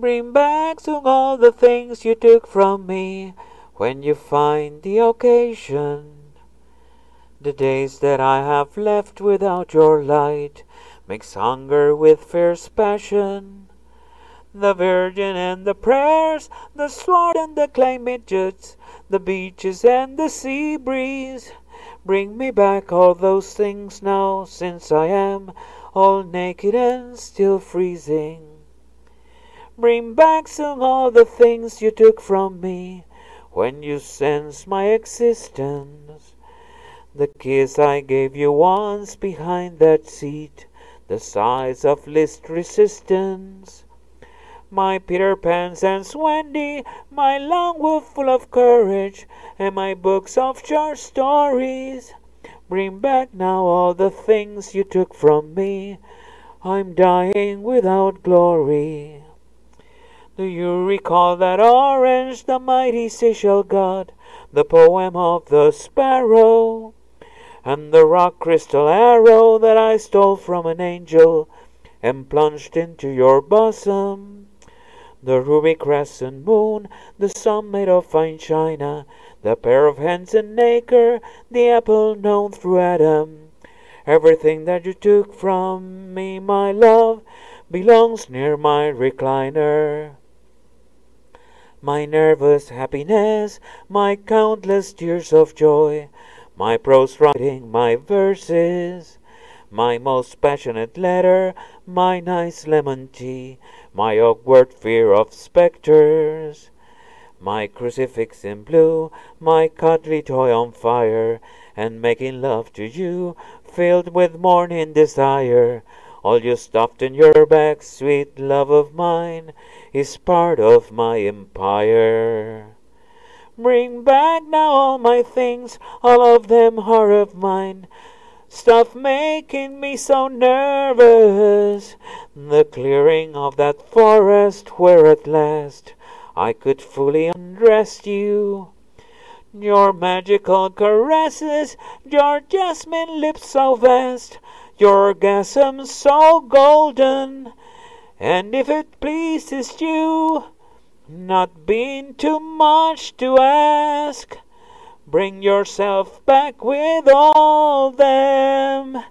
Bring back soon all the things you took from me when you find the occasion. The days that I have left without your light mix hunger with fierce passion. The Virgin and the prayers, the sword and the clay midgets, the beaches and the sea breeze. Bring me back all those things now, since I am all naked and still freezing. Bring back soon all the things you took from me when you sensed my existence. The kiss I gave you once behind that seat, the sighs of least resistance. My Peter Pans and Wendy, my long wolf full of courage, and my books of short stories. Bring back now all the things you took from me. I'm dying without glory. Do you recall that orange, the mighty Seychelles god, the poem of the sparrow, and the rock crystal arrow that I stole from an angel and plunged into your bosom? The ruby crescent moon, the sun made of fine china, the pair of hands in nacre, the apple known through Adam. Everything that you took from me, my love, belongs near my recliner. My nervous happiness, my countless tears of joy, my prose writing, my verses, my most passionate letter, my nice lemon tea, my awkward fear of spectres, my crucifix in blue, my cuddly toy on fire, and making love to you, filled with morning desire. All you stuffed in your bag, sweet love of mine, is part of my empire. Bring back now all my things, all of them are of mine. Stuff making me so nervous. The clearing of that forest where at last I could fully undress you. Your magical caresses, your jasmine lips so vast, your orgasm so golden. And if it pleases you, not being too much to ask, Bring yourself back with all them.